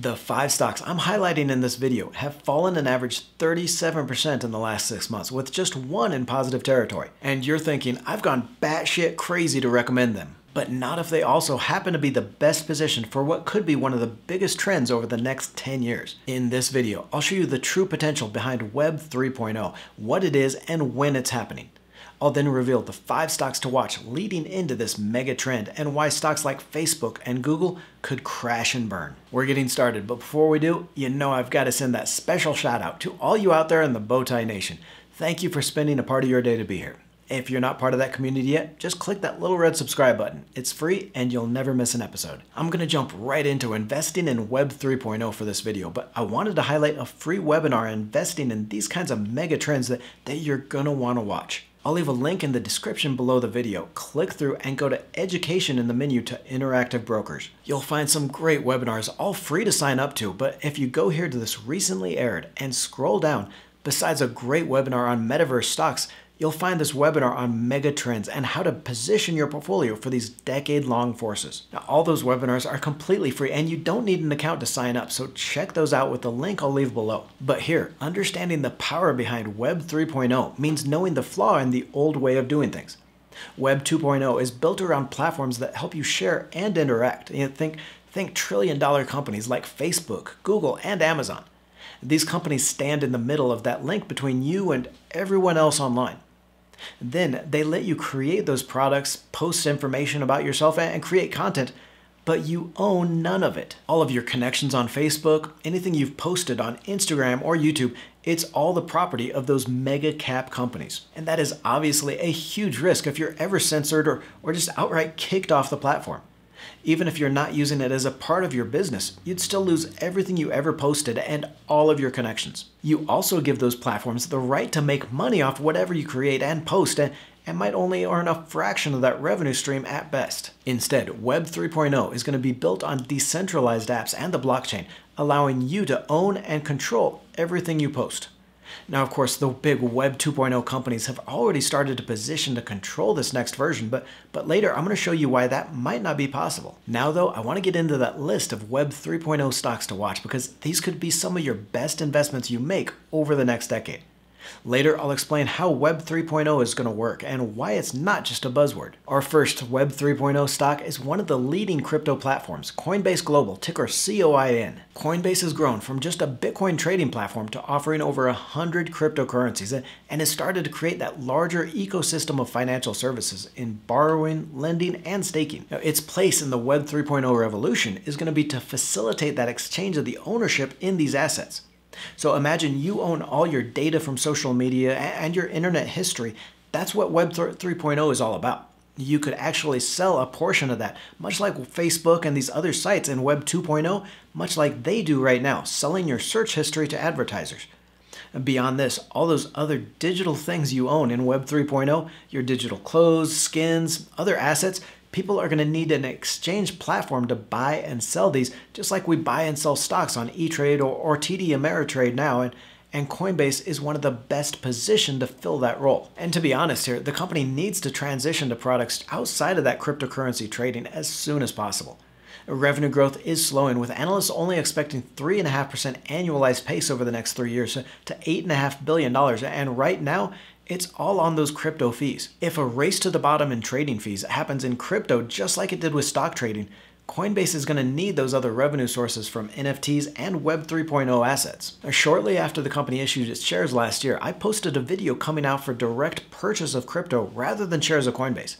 The five stocks I'm highlighting in this video have fallen an average 37% in the last six months, with just one in positive territory. And you're thinking, I've gone batshit crazy to recommend them. But not if they also happen to be the best position for what could be one of the biggest trends over the next 10 years. In this video, I'll show you the true potential behind Web 3.0, what it is, and when it's happening. I'll then reveal the five stocks to watch leading into this mega trend and why stocks like Facebook and Google could crash and burn. We're getting started, but before we do, you know I've got to send that special shout out to all you out there in the Bowtie Nation. Thank you for spending a part of your day to be here. If you're not part of that community yet, just click that little red subscribe button. It's free and you'll never miss an episode. I'm going to jump right into investing in Web 3.0 for this video, but I wanted to highlight a free webinar investing in these kinds of mega trends that, that you're going to want to watch. I'll leave a link in the description below the video. Click through and go to Education in the menu to Interactive Brokers. You'll find some great webinars, all free to sign up to, but if you go here to this recently aired and scroll down, besides a great webinar on metaverse stocks, You'll find this webinar on mega trends and how to position your portfolio for these decade-long forces. Now, all those webinars are completely free and you don't need an account to sign up, so check those out with the link I'll leave below. But here, understanding the power behind Web 3.0 means knowing the flaw in the old way of doing things. Web 2.0 is built around platforms that help you share and interact. You know, think, think trillion dollar companies like Facebook, Google, and Amazon. These companies stand in the middle of that link between you and everyone else online. Then they let you create those products, post information about yourself, and create content, but you own none of it. All of your connections on Facebook, anything you've posted on Instagram or YouTube, it's all the property of those mega cap companies. And that is obviously a huge risk if you're ever censored or, or just outright kicked off the platform. Even if you're not using it as a part of your business, you'd still lose everything you ever posted and all of your connections. You also give those platforms the right to make money off whatever you create and post and, and might only earn a fraction of that revenue stream at best. Instead, Web 3.0 is going to be built on decentralized apps and the blockchain, allowing you to own and control everything you post. Now, of course, the big Web 2.0 companies have already started to position to control this next version, but, but later I'm going to show you why that might not be possible. Now, though, I want to get into that list of Web 3.0 stocks to watch because these could be some of your best investments you make over the next decade. Later, I'll explain how Web 3.0 is going to work and why it's not just a buzzword. Our first Web 3.0 stock is one of the leading crypto platforms, Coinbase Global, ticker COIN. Coinbase has grown from just a Bitcoin trading platform to offering over 100 cryptocurrencies and has started to create that larger ecosystem of financial services in borrowing, lending, and staking. Now, its place in the Web 3.0 revolution is going to be to facilitate that exchange of the ownership in these assets. So imagine you own all your data from social media and your internet history. That's what Web 3.0 is all about. You could actually sell a portion of that, much like Facebook and these other sites in Web 2.0, much like they do right now, selling your search history to advertisers. And beyond this, all those other digital things you own in Web 3.0, your digital clothes, skins, other assets, people are going to need an exchange platform to buy and sell these, just like we buy and sell stocks on E-Trade or, or TD Ameritrade now. And, and Coinbase is one of the best positioned to fill that role. And to be honest here, the company needs to transition to products outside of that cryptocurrency trading as soon as possible. Revenue growth is slowing, with analysts only expecting 3.5% annualized pace over the next three years to $8.5 billion. And right now, it's all on those crypto fees. If a race to the bottom in trading fees happens in crypto just like it did with stock trading, Coinbase is going to need those other revenue sources from NFTs and Web 3.0 assets. Uh, shortly after the company issued its shares last year, I posted a video coming out for direct purchase of crypto rather than shares of Coinbase.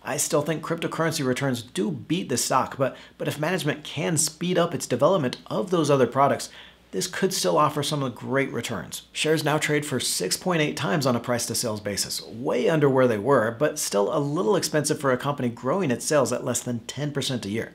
I still think cryptocurrency returns do beat the stock, but, but if management can speed up its development of those other products, this could still offer some of the great returns. Shares now trade for 6.8 times on a price to sales basis, way under where they were, but still a little expensive for a company growing its sales at less than 10% a year.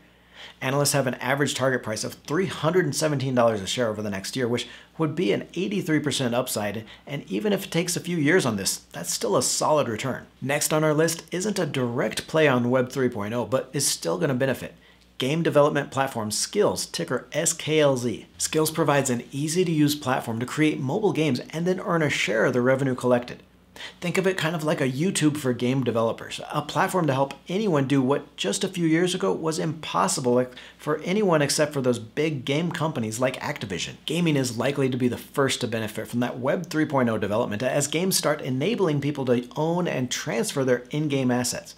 Analysts have an average target price of $317 a share over the next year, which would be an 83% upside, and even if it takes a few years on this, that's still a solid return. Next on our list isn't a direct play on Web 3.0, but is still going to benefit game development platform Skillz, ticker SKLZ. Skillz provides an easy to use platform to create mobile games and then earn a share of the revenue collected. Think of it kind of like a YouTube for game developers, a platform to help anyone do what just a few years ago was impossible for anyone except for those big game companies like Activision. Gaming is likely to be the first to benefit from that Web 3.0 development as games start enabling people to own and transfer their in game assets.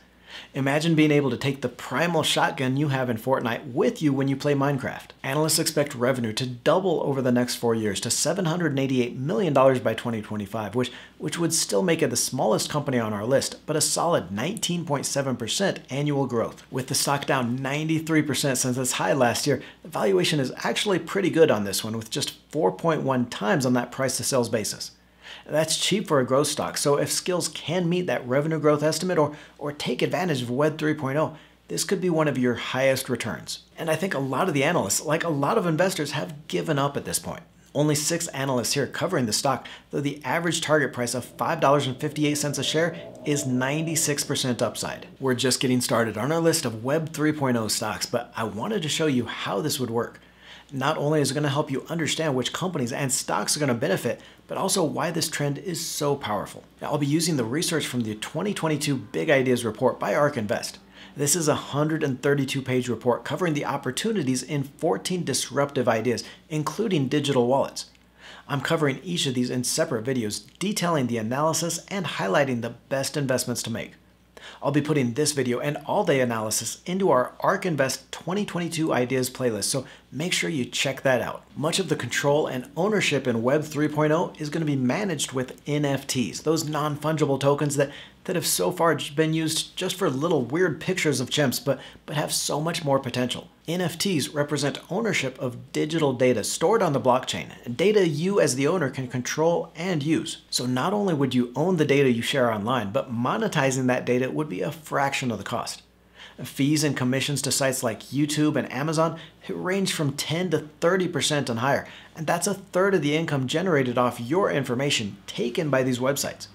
Imagine being able to take the primal shotgun you have in Fortnite with you when you play Minecraft. Analysts expect revenue to double over the next four years to $788 million by 2025, which, which would still make it the smallest company on our list, but a solid 19.7% annual growth. With the stock down 93% since its high last year, the valuation is actually pretty good on this one with just 4.1 times on that price to sales basis. That's cheap for a growth stock, so if Skillz can meet that revenue growth estimate or, or take advantage of Web 3.0, this could be one of your highest returns. And I think a lot of the analysts, like a lot of investors, have given up at this point. Only six analysts here covering the stock, though the average target price of $5.58 a share is 96% upside. We're just getting started on our list of Web 3.0 stocks, but I wanted to show you how this would work. Not only is it going to help you understand which companies and stocks are going to benefit, but also why this trend is so powerful. Now, I'll be using the research from the 2022 Big Ideas report by ARK Invest. This is a 132 page report covering the opportunities in 14 disruptive ideas, including digital wallets. I'm covering each of these in separate videos, detailing the analysis and highlighting the best investments to make. I'll be putting this video and all-day analysis into our ARK Invest 2022 Ideas playlist, so make sure you check that out. Much of the control and ownership in Web 3.0 is going to be managed with NFTs, those non-fungible tokens that that have so far been used just for little weird pictures of chimps, but, but have so much more potential. NFTs represent ownership of digital data stored on the blockchain, data you as the owner can control and use. So not only would you own the data you share online, but monetizing that data would be a fraction of the cost. Fees and commissions to sites like YouTube and Amazon range from 10 to 30% and higher, and that's a third of the income generated off your information taken by these websites.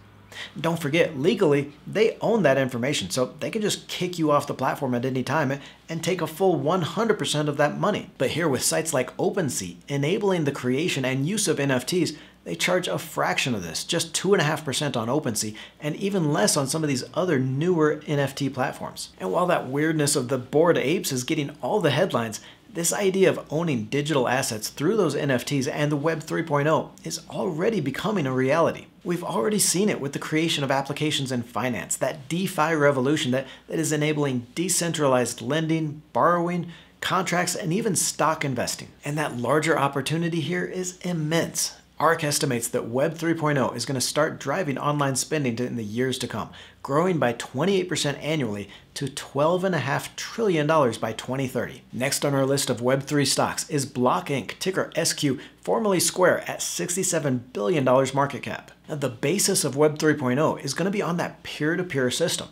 Don't forget, legally, they own that information, so they can just kick you off the platform at any time and take a full 100% of that money. But here with sites like OpenSea, enabling the creation and use of NFTs, they charge a fraction of this, just 2.5% on OpenSea, and even less on some of these other newer NFT platforms. And while that weirdness of the bored apes is getting all the headlines, this idea of owning digital assets through those NFTs and the Web 3.0 is already becoming a reality. We've already seen it with the creation of applications in finance, that DeFi revolution that, that is enabling decentralized lending, borrowing, contracts, and even stock investing. And that larger opportunity here is immense. ARK estimates that Web 3.0 is going to start driving online spending in the years to come, growing by 28% annually to $12.5 trillion by 2030. Next on our list of Web3 stocks is Block Inc., ticker SQ, formerly Square, at $67 billion market cap. Now, the basis of Web 3.0 is going to be on that peer to peer system.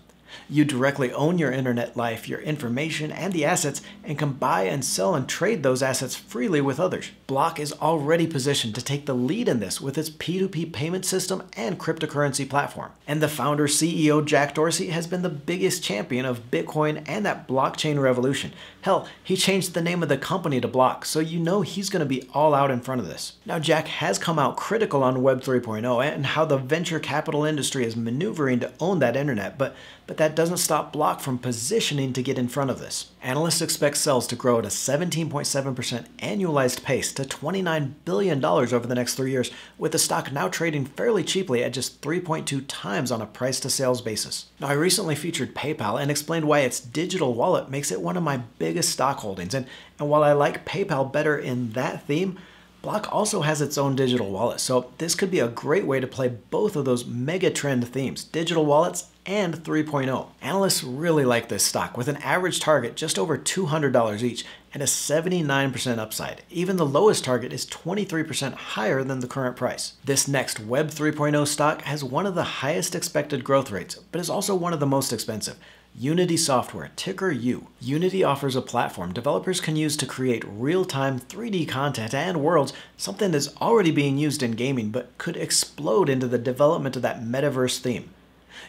You directly own your internet life, your information, and the assets, and can buy and sell and trade those assets freely with others. Block is already positioned to take the lead in this with its P2P payment system and cryptocurrency platform. And the founder CEO Jack Dorsey has been the biggest champion of Bitcoin and that blockchain revolution. Hell, he changed the name of the company to Block, so you know he's going to be all out in front of this. Now, Jack has come out critical on Web 3.0 and how the venture capital industry is maneuvering to own that internet, but but that doesn't stop Block from positioning to get in front of this. Analysts expect sales to grow at a 17.7% annualized pace to $29 billion over the next three years, with the stock now trading fairly cheaply at just 3.2 times on a price to sales basis. Now, I recently featured PayPal and explained why its digital wallet makes it one of my biggest stock holdings. And, and while I like PayPal better in that theme, Block also has its own digital wallet, so this could be a great way to play both of those mega trend themes, digital wallets and 3.0. Analysts really like this stock with an average target just over $200 each and a 79% upside. Even the lowest target is 23% higher than the current price. This next Web 3.0 stock has one of the highest expected growth rates, but is also one of the most expensive. Unity Software, ticker U. Unity offers a platform developers can use to create real-time 3D content and worlds, something that's already being used in gaming but could explode into the development of that metaverse theme.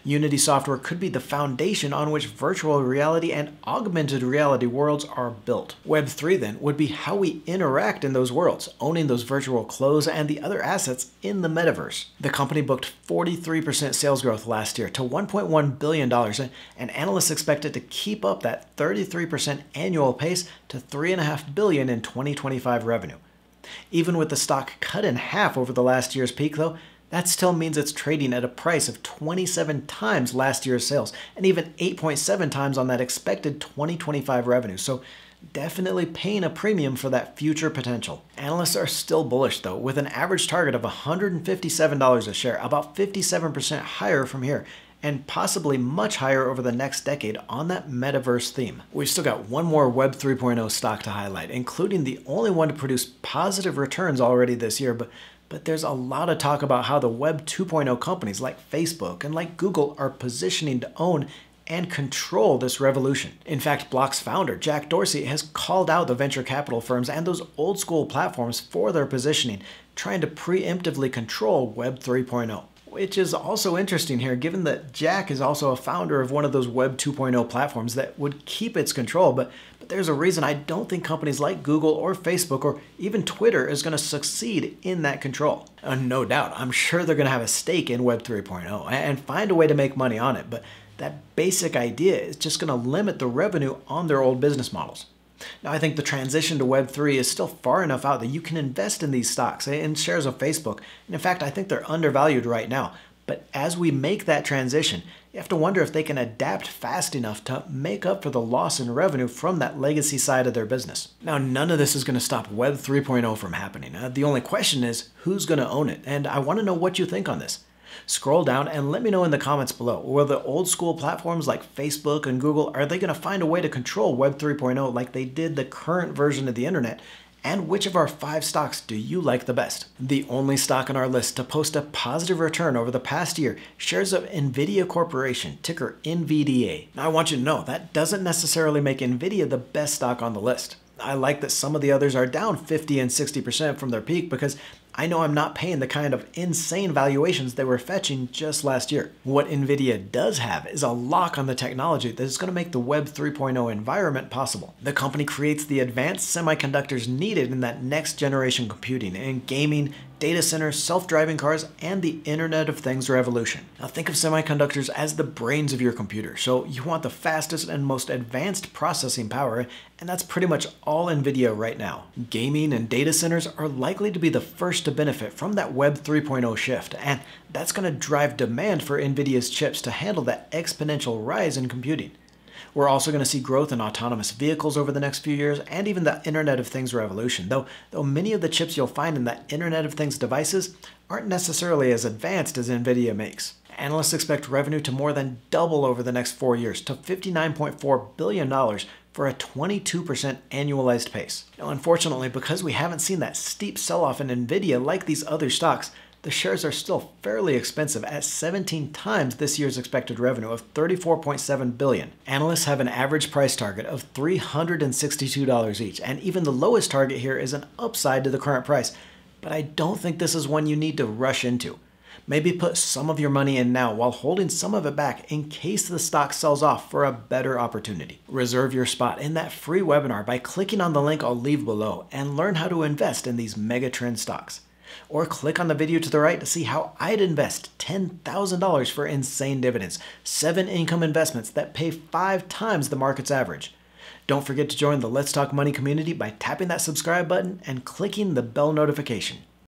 Unity software could be the foundation on which virtual reality and augmented reality worlds are built. Web3 then would be how we interact in those worlds, owning those virtual clothes and the other assets in the metaverse. The company booked 43% sales growth last year to $1.1 billion, and analysts expect it to keep up that 33% annual pace to 3.5 billion in 2025 revenue. Even with the stock cut in half over the last year's peak, though, that still means it's trading at a price of 27 times last year's sales and even 8.7 times on that expected 2025 revenue. So definitely paying a premium for that future potential. Analysts are still bullish though, with an average target of $157 a share, about 57% higher from here and possibly much higher over the next decade on that metaverse theme. We've still got one more Web 3.0 stock to highlight, including the only one to produce positive returns already this year, but but there's a lot of talk about how the Web 2.0 companies like Facebook and like Google are positioning to own and control this revolution. In fact, Block's founder, Jack Dorsey, has called out the venture capital firms and those old school platforms for their positioning, trying to preemptively control Web 3.0. Which is also interesting here, given that Jack is also a founder of one of those Web 2.0 platforms that would keep its control, but, but there's a reason I don't think companies like Google or Facebook or even Twitter is going to succeed in that control. Uh, no doubt, I'm sure they're going to have a stake in Web 3.0 and find a way to make money on it, but that basic idea is just going to limit the revenue on their old business models. Now, I think the transition to Web3 is still far enough out that you can invest in these stocks and shares of Facebook. And in fact, I think they're undervalued right now. But as we make that transition, you have to wonder if they can adapt fast enough to make up for the loss in revenue from that legacy side of their business. Now, none of this is going to stop Web 3.0 from happening. Uh, the only question is who's going to own it? And I want to know what you think on this. Scroll down and let me know in the comments below. Will the old school platforms like Facebook and Google, are they going to find a way to control Web 3.0 like they did the current version of the internet? And which of our five stocks do you like the best? The only stock on our list to post a positive return over the past year, shares of NVIDIA Corporation, ticker NVDA. Now I want you to know that doesn't necessarily make NVIDIA the best stock on the list. I like that some of the others are down 50 and 60% from their peak because I know I'm not paying the kind of insane valuations they were fetching just last year. What NVIDIA does have is a lock on the technology that is going to make the Web 3.0 environment possible. The company creates the advanced semiconductors needed in that next generation computing and gaming, data centers, self-driving cars, and the Internet of Things revolution. Now think of semiconductors as the brains of your computer, so you want the fastest and most advanced processing power, and that's pretty much all NVIDIA right now. Gaming and data centers are likely to be the first to benefit from that Web 3.0 shift, and that's going to drive demand for NVIDIA's chips to handle that exponential rise in computing. We're also going to see growth in autonomous vehicles over the next few years and even the Internet of Things revolution, though, though many of the chips you'll find in that Internet of Things devices aren't necessarily as advanced as NVIDIA makes. Analysts expect revenue to more than double over the next four years to $59.4 billion for a 22% annualized pace. Now, unfortunately, because we haven't seen that steep sell off in NVIDIA like these other stocks, the shares are still fairly expensive at 17 times this year's expected revenue of 34.7 billion. Analysts have an average price target of $362 each, and even the lowest target here is an upside to the current price. But I don't think this is one you need to rush into. Maybe put some of your money in now while holding some of it back in case the stock sells off for a better opportunity. Reserve your spot in that free webinar by clicking on the link I'll leave below and learn how to invest in these mega trend stocks. Or click on the video to the right to see how I'd invest $10,000 for insane dividends, seven income investments that pay five times the market's average. Don't forget to join the Let's Talk Money community by tapping that subscribe button and clicking the bell notification.